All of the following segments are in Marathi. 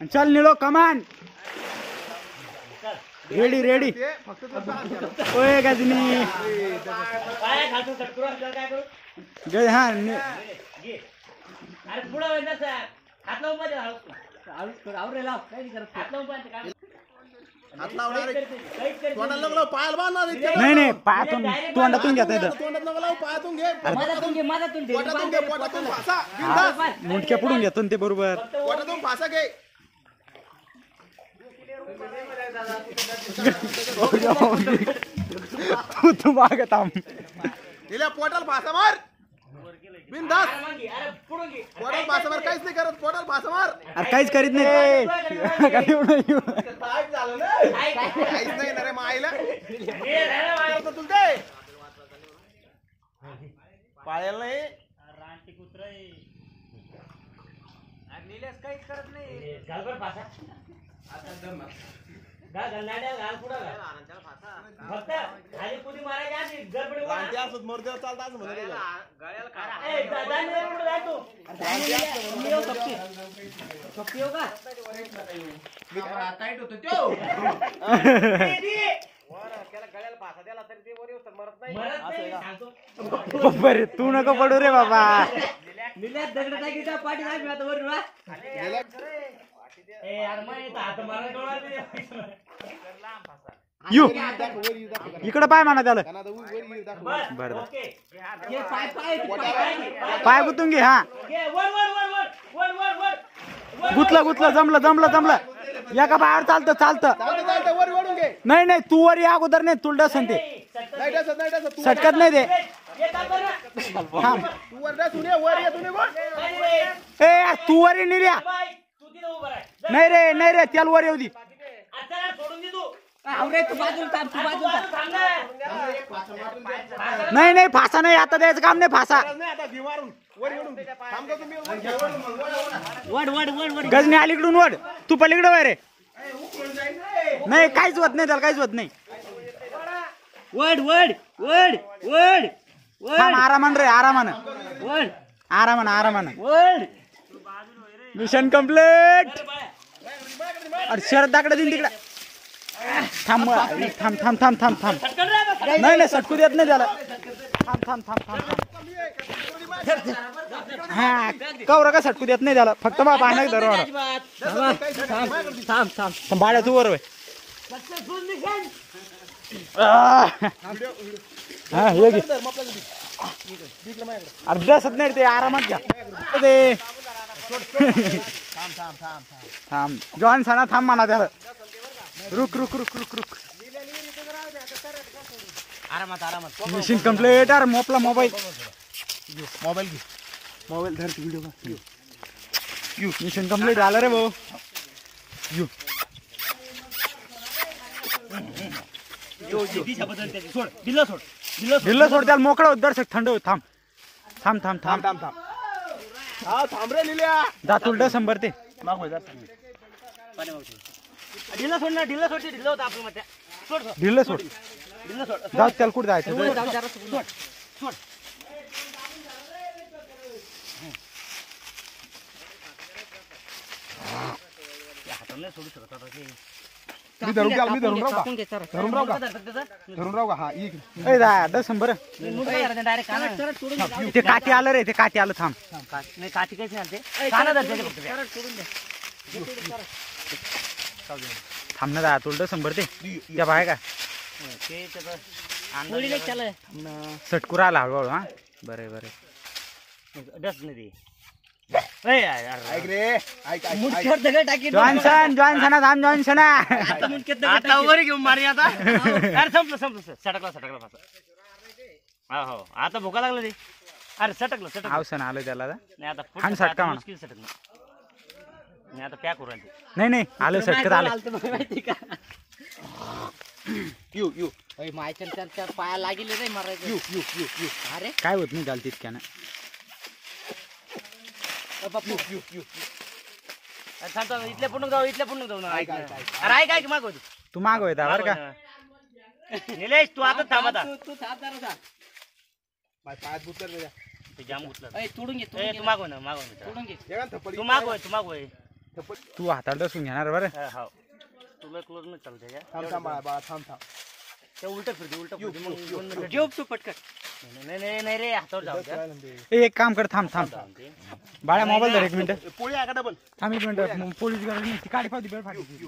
चल निळो कमान रेडी रेडी. ओय गजनी गज हा नाही नाही नाही. पायातून तोंडातून घेता बिनधास्त. मुंडक्या पुढून घेतो ते बरोबर पोटातून फासा घे तू माग थांब तिला पोटाला फासा मार. बिनधास्त. पोटाला मार काहीच नाही करत. पोटाला फासा मार. अरे काहीच करीत नाही. काहीच नाही ना रे मायला. करतो तुला ते पायाला नाही काहीच करत नाही. बरं फक्त खाली कुणी आधी गडबडी ते असं मोरदेव चालतं असं म्हणत होतं. ए, जा- जा निघा पुढं, जा तू. मी येऊ सोबती. सोबती येऊ का? दे, दे. मरत नाही, सांगतो. बरे तू नको पडू रे बाबा दगड पाठीत आहे, मी आता वा. ए, यार, मग इथं हात डोळा. यू. इकडं पाय म्हणा त्याला. बरं. ओके. पाय, पाय, पाय, पाय. घे. पाय गुतून घे हा. घे, वर, वर, वर, वर, वर, वर, वर. वर, गुतलं गुतलं जमलं जमलं जमलं. एका पायावर चालतं चालतं. चालतं चालतं वर वळून घे. नाही नाही तू वर या अगोदर नाही तुला डसन ते. नाही, सटकन नाही डसत नाही डसत तू सटकत नाही ते. ये ना. थांब तू वर डसून ये वर ये तुम्ही वर. काय रे? ए तू वर ये. निर्या बाय, तू तिथं उभं राह. नाही रे नाही रे त्याला वर येऊ दे. तू. बाजूला थांब तू बाजूला थांब. नाही नाही फासा नाही आता द्यायचं काम नाही फासा. वड वड वड वड. गजनी अलीकडून वड. तू पलीकडे वय रे. नाही काहीच होत नाही त्याला काहीच होत नाही. वड वड वड वड थांब आरामान रे आरामानं. वड. आरामानं आरामानं. वड. मिशन कंप्लीट अरे शरद दाकडे दिन तिकडे. थांब थांब थांब थांब थांब थांब. नाही नाही सटकू देत नाही त्याला. थांब थांब थांब थांब थांब. हा कवर का सटकू देत नाही त्याला? फक्त बा आणा धरवा थांब थांब बाळ्या तू वर हा हे घे. अरे बसत नाही ते आरामात घ्या. ते थांब जॉन सणा थांब म्हणा त्याला. रुक रुक रुक रुक रुक. आरामात आरामात. मिशन कंप्लीट अरे मोपला मोबाईल. मोबाईल घे. मोबाईल धर व्हिडिओ यू. मिशन कंप्लीट झालं रे भाऊ. यू. त्याची. सोड. दिलं सोड त्याला मोकळं होत दर्शक थंड होत. थांब. थांब थांब थांब. थांब थांब थांब. हा थांब रे लिल्या. जात उलट शंभर ते ढिलं सोड ना ढिलं सोड ढिलं होतं आपलं मध्ये सोड सोड. दिलं सोड. ढिलं सोड. जाऊ त्याला कुठं जायचं? जाऊ जरा सोड सोड. त्या हाताने नाही सोडू शकत आता ते. मी धरून घ्या मी धरून राहू का? धरून राहू का. धरून राहू का? हा ए दस शंभर. ते काठी आलं रे ते काठी आलं थांब. काठी- काहीच नाही ते फक्त. थांब ना जा उलट शंभर ते त्या बाय का? ते त्याचं अंदाज सटकूर आला हळूहळू हा? बरे बरे. डस नाही ते. ए, यार, यार. ऐक रे ऐक ऐक, ऐक. मुठ्यावर दगड टाकी जॉन्सन जॉन्सना थांब जॉन्सना आता वर घेऊन मारी आता. अरे संपलं संपलं सर. सटकला सटकला फासा हा हो. आता भुका लागला ते अरे सटकलं सटकलं. आवसन आलं त्याला. नाही आता सटका म्हणा. सटकलं. नाही आता पॅक करू राहिले नाही नाही आलं सटकत आलं माहिती का? यू मायच्या पाया लागले रे मारायचं. यू यू यू यू. अरे काय होत नाही त्याला तितक्यानं. यू यू थांब इथल्या जाऊ इथल्या जाऊ ना ऐक. अरे ऐक ऐक मागव तू. मागव येता बरं का? निलेश तू आता थांब आता. तू तू थांब जरा जा. पाय पायात बुतर रे ते जाम गुतलं. ओय, तोडून घे ए तू घे मागव ना मागव ना. तोडून घे. हे थप्पड. तू मागव तू मागव. तू हाताला घेणार बरं. हा, हो. तुला क्लोज नाही चालते थांब थांब बाळा बाळा थांब थांब. ते उलट फिरते उलट फिरते. मग दोन मिनिटं- जेव तू पटकन. नाही, नाही नाही नाही रे हातावर जाऊ द्या. ए, एक काम कर थांब थांब. ते. बाळ्या मोबाईल धर एक मिनिट पोळी आहे का डबल थांब एक मिनिट पोलीस गरज नाही ती काढी पाहती बेळ फाटी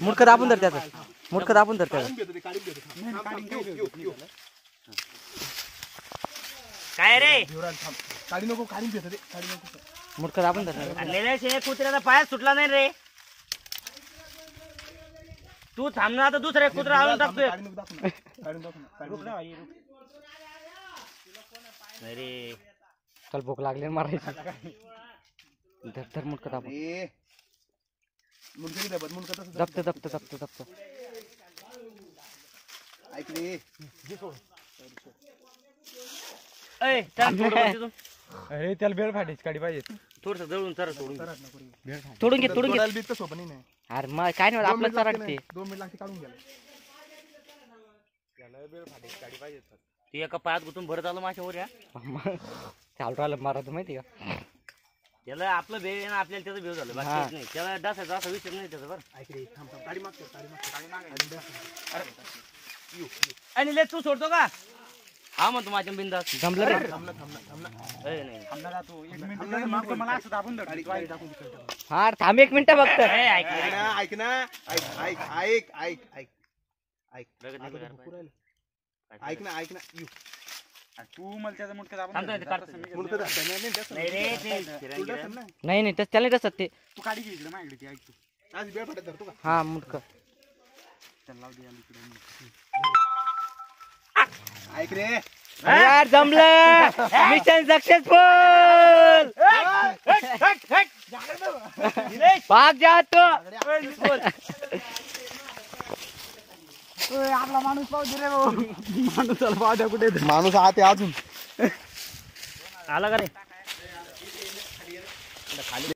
मुडकं दाबून धर त्याचं. मुडकं दाबून धर त्याचं. घेतो ते काढून घेतो. थांब, थांब, थांब, येऊ, येऊ, येऊ. काय रे? युवराज थांब. काढी नको काढून घेतो ते काढी नको. मुडकं दाबून धर आणलेल्या शे कुत्र्याचा पाय सुटला नाही रे. तू थांब ना आता दुसऱ्या कुत्रा आणून टाकतोय. काढी नको दाखव ना काढून दाखव ना काढून नको. नाही रे. चल भूक लागली ना मारायची. धर धर मुडकं दाबून. ए मुंडकं नाही दाबत, चल थोडं तिथून. अरे त्याला बेळ फाटीची काढी पाहिजे थोडंसं जळून चरा सोडून घे. तोडून घे तोडून घे. बी सोपं नाही ना. अरे मग काय नाही दोन आपलं मिनिट लागते चराटते दोन मिनिट लागते काढून घ्यायला. ती एका पायात गुतून भरत आलं माझ्यावर या. चालू राहिलं मारायचं माहिती का? त्याला आपलं भेव आहे ना आपल्याला त्याचं भेव झालं. बाकी हा. काहीच नाही. त्याला डासाचा असा विषय नाही त्याचा बरं. ऐक रे थांब मागतो मागतो. आणि ले तू सोडतो का? हा म्हणतो माझ्या बिंदास जमलं रे. थांबला थांबला थांबला ऐ, नाही. थांब ना जातो एक मिनिट मग मला असं दाबून धर. काढी काढी टाकून दे, काढी टाकून हा थांब एक मिनिट फक्त. ऐ, ऐक. ऐक. ना ऐक ना ऐक ऐक ऐक ऐक ऐक ऐक. अगोदर करायला भरपूर राहिलं. पाहिजे. ऐक ना ऐक ना. यू. तू मला त्याचा मुटका दाबून धर. दाब, नाही, नाही, रे ते नाही. फिरायला गेलं. नाही नाही तस त्याला नाही तसं ते? तू काढी घे इकडे माझ्याकडे ती ऐक तू. आज बेळ फाटत धरतो का? हा मुडकं त्याला लाव दे अलीकडे ऐक रे. यार जमलं. मिशन सक्सेसफुल भाग जातो आपला माणूस दे रे भाऊ. माणूस पाहू द्या कुठे माणूस आत अजून. आला का रे?